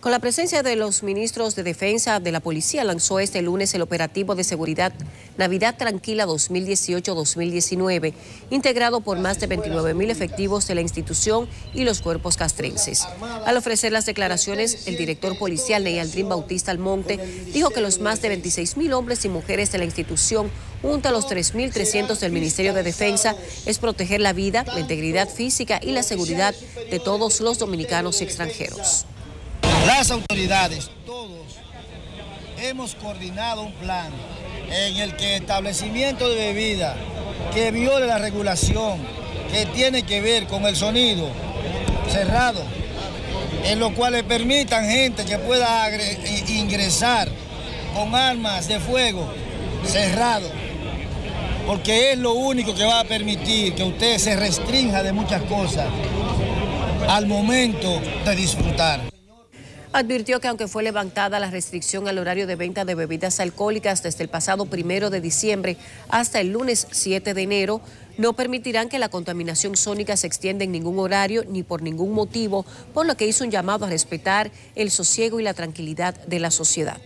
Con la presencia de los ministros de Defensa de la Policía, lanzó este lunes el operativo de seguridad Navidad Tranquila 2018-2019, integrado por más de 29 mil efectivos de la institución y los cuerpos castrenses. Al ofrecer las declaraciones, el director policial Neyaldrín Bautista Almonte dijo que los más de 26 mil hombres y mujeres de la institución, junto a los 3.300 del Ministerio de Defensa, es proteger la vida, la integridad física y la seguridad de todos los dominicanos y extranjeros las autoridades, todos, hemos coordinado un plan en el que establecimiento de bebida que viole la regulación, que tiene que ver con el sonido cerrado, en lo cual le permitan gente que pueda ingresar con armas de fuego cerrado, porque es lo único que va a permitir que usted se restrinja de muchas cosas al momento de disfrutar. Advirtió que aunque fue levantada la restricción al horario de venta de bebidas alcohólicas desde el pasado primero de diciembre hasta el lunes 7 de enero, no permitirán que la contaminación sónica se extienda en ningún horario ni por ningún motivo, por lo que hizo un llamado a respetar el sosiego y la tranquilidad de la sociedad.